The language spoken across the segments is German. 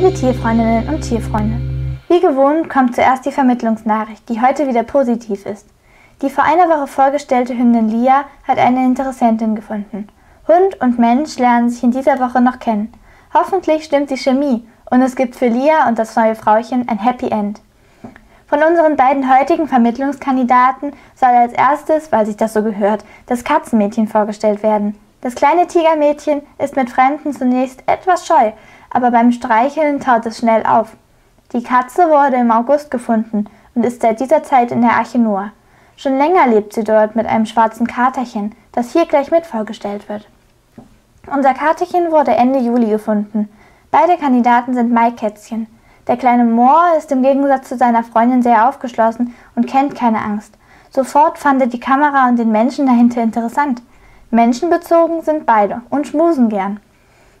Liebe Tierfreundinnen und Tierfreunde, wie gewohnt kommt zuerst die Vermittlungsnachricht, die heute wieder positiv ist. Die vor einer Woche vorgestellte Hündin Lia hat eine Interessentin gefunden. Hund und Mensch lernen sich in dieser Woche noch kennen. Hoffentlich stimmt die Chemie und es gibt für Lia und das neue Frauchen ein Happy End. Von unseren beiden heutigen Vermittlungskandidaten soll als erstes, weil sich das so gehört, das Katzenmädchen vorgestellt werden. Das kleine Tigermädchen ist mit Fremden zunächst etwas scheu, aber beim Streicheln taut es schnell auf. Die Katze wurde im August gefunden und ist seit dieser Zeit in der Arche Noah. Schon länger lebt sie dort mit einem schwarzen Katerchen, das hier gleich mit vorgestellt wird. Unser Katerchen wurde Ende Juli gefunden. Beide Kandidaten sind Maikätzchen. Der kleine Moor ist im Gegensatz zu seiner Freundin sehr aufgeschlossen und kennt keine Angst. Sofort fand er die Kamera und den Menschen dahinter interessant. Menschenbezogen sind beide und schmusen gern.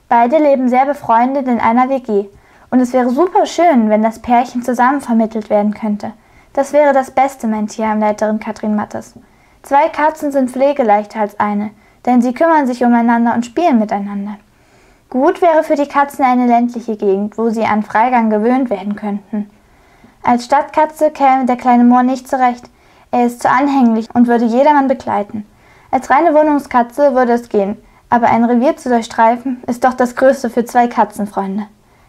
Beide leben sehr befreundet in einer WG. Und es wäre super schön, wenn das Pärchen zusammen vermittelt werden könnte. Das wäre das Beste, meint Tierheimleiterin Katrin Mattes. Zwei Katzen sind pflegeleichter als eine, denn sie kümmern sich umeinander und spielen miteinander. Gut wäre für die Katzen eine ländliche Gegend, wo sie an Freigang gewöhnt werden könnten. Als Stadtkatze käme der kleine Moor nicht zurecht. Er ist zu anhänglich und würde jedermann begleiten. Als reine Wohnungskatze würde es gehen, aber ein Revier zu durchstreifen ist doch das Größte für zwei Katzenfreunde.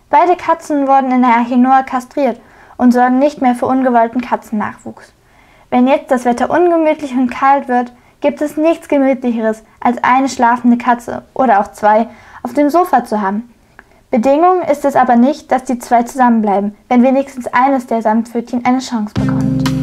Beide Katzen wurden in der Archinoa kastriert und sorgen nicht mehr für ungewollten Katzennachwuchs. Wenn jetzt das Wetter ungemütlich und kalt wird, gibt es nichts Gemütlicheres, als eine schlafende Katze oder auch zwei auf dem Sofa zu haben. Bedingung ist es aber nicht, dass die zwei zusammenbleiben, wenn wenigstens eines der Samtpfötchen eine Chance bekommt.